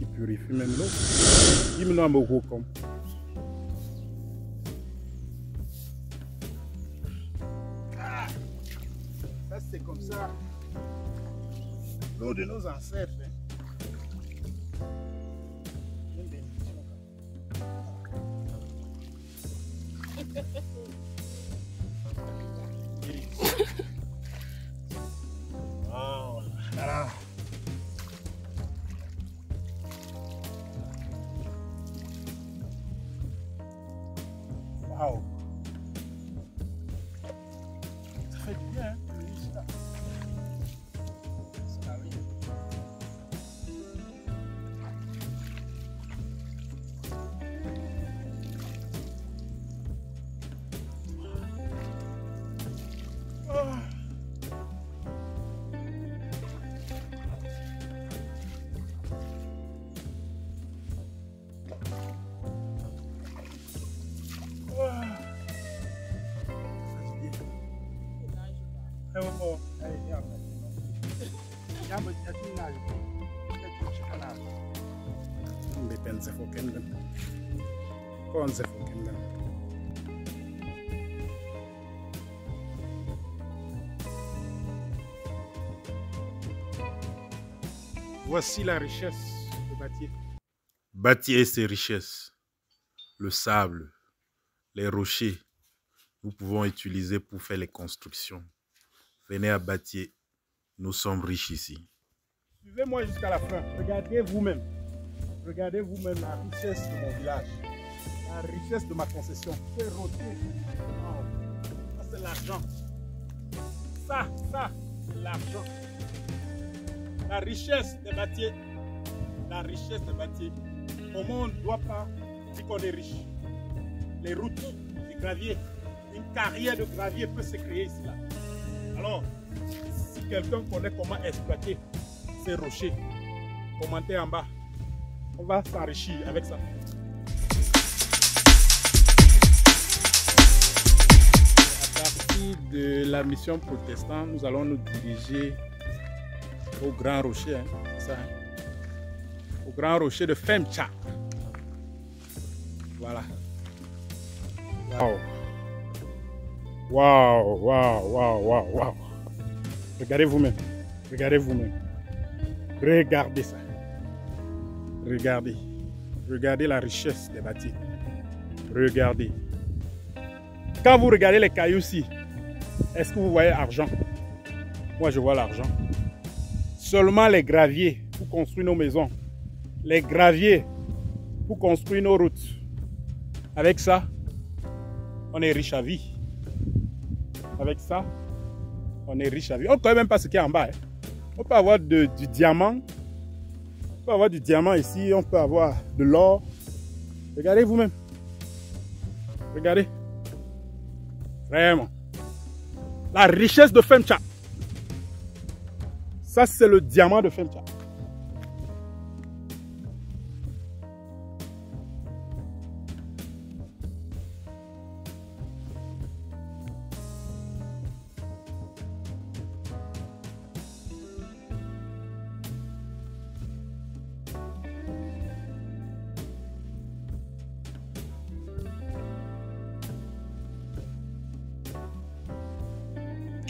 qui purifie même l'eau. Dis-moi beaucoup comme. Ça, c'est comme ça. L'eau de nos ancêtres. hein. Voici la richesse de. Batier et ses richesses. Le sable, les rochers, nous pouvons utiliser pour faire les constructions. Venez à Batier, nous sommes riches ici. Suivez-moi jusqu'à la fin. Regardez vous-même. Regardez vous-même la richesse de mon village. La richesse de ma concession. Wow. Ça, c'est l'argent. Ça, ça, c'est l'argent. La richesse des bâtiers. La richesse des bâtiers. Comment on ne doit pas dire qu'on est riche Les routes, les graviers. Une carrière de gravier peut se créer ici. Là. Alors, quelqu'un connaît comment exploiter ces rochers, commentez en bas. On va s'enrichir avec ça. À partir de la mission protestante, nous allons nous diriger au Grand Rocher. hein, hein. Au Grand Rocher de Femcha. Voilà. Wow. Wow, wow, wow, wow, wow. Regardez vous-même. Regardez vous-même. Regardez ça. Regardez. Regardez la richesse des bâtis. Regardez. Quand vous regardez les cailloux ici, est-ce que vous voyez argent Moi, je vois l'argent. Seulement les graviers pour construire nos maisons. Les graviers pour construire nos routes. Avec ça, on est riche à vie. Avec ça, on est riche à vie. On ne connaît même pas ce qu'il y a en bas. hein. On peut avoir du diamant. On peut avoir du diamant ici. On peut avoir de l'or. Regardez vous-même. Regardez. Vraiment. La richesse de Femcha. Ça, c'est le diamant de Femcha.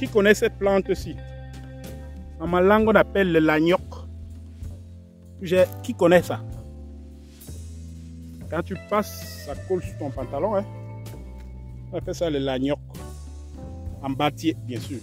Qui connaît cette plante-ci? En ma langue, on appelle le lagnoc. Qui connaît ça? Quand tu passes, ça colle sur ton pantalon. hein. On appelle ça le lagnoc. En bâtier, bien sûr.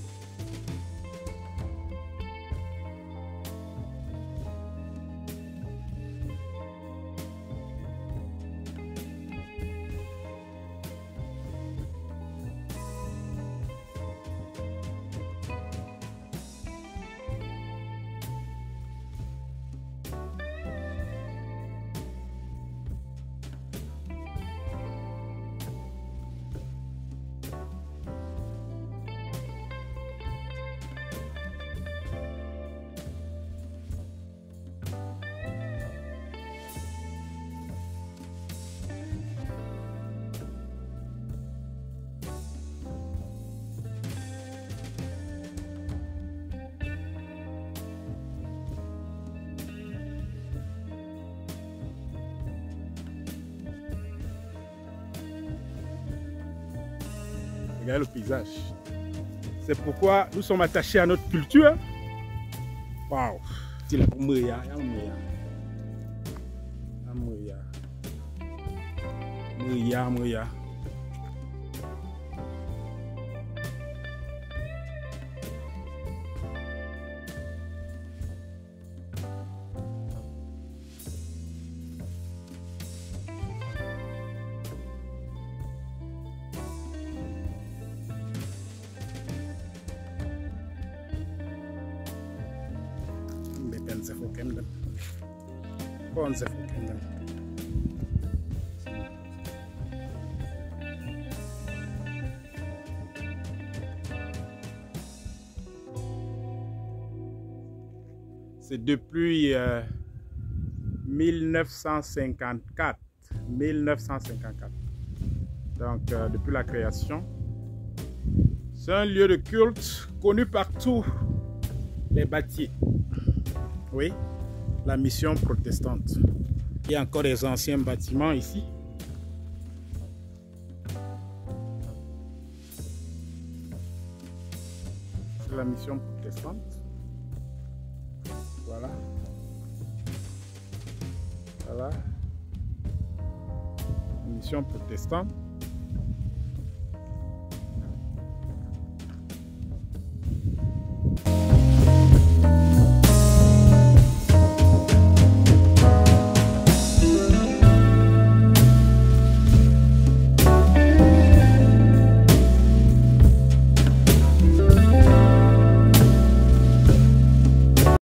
Le paysage. C'est pourquoi nous sommes attachés à notre culture. Waouh! C'est la C'est depuis euh, 1954. 1954. Donc, euh, depuis la création. C'est un lieu de culte connu par tous les bâtiers. Oui, la mission protestante. Il y a encore des anciens bâtiments ici. C'est la mission protestante. Voilà. Voilà. Mission protestante.